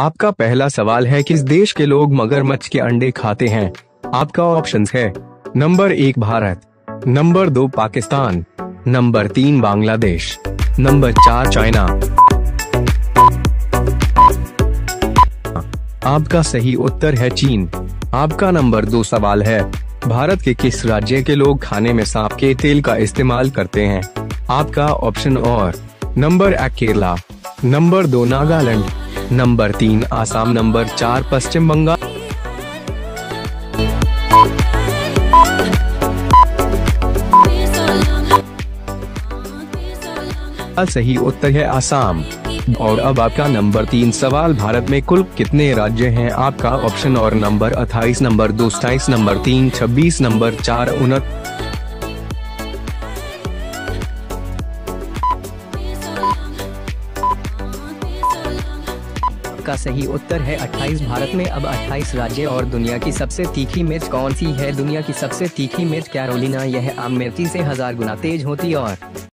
आपका पहला सवाल है, किस देश के लोग मगरमच्छ के अंडे खाते हैं? आपका ऑप्शन है, नंबर एक भारत, नंबर दो पाकिस्तान, नंबर तीन बांग्लादेश, नंबर चार चाइना। आपका सही उत्तर है चीन। आपका नंबर दो सवाल है, भारत के किस राज्य के लोग खाने में सांप के तेल का इस्तेमाल करते हैं? आपका ऑप्शन और, नंबर एक केरला, नंबर दो नागालैंड नंबर तीन, आसाम नंबर चार, पश्चिम बंगाल। सही उत्तर है आसाम। और अब आपका नंबर तीन सवाल, भारत में कुल कितने राज्य हैं? आपका ऑप्शन और नंबर 28 नंबर दो नंबर तीन, छब्बीस नंबर चार, उनत का सही उत्तर है। 28 भारत में अब 28 राज्य और दुनिया की सबसे तीखी मिर्च कौन सी है? दुनिया की सबसे तीखी मिर्च कैरोलिना यह आम मिर्ची से हज़ार गुना तेज होती और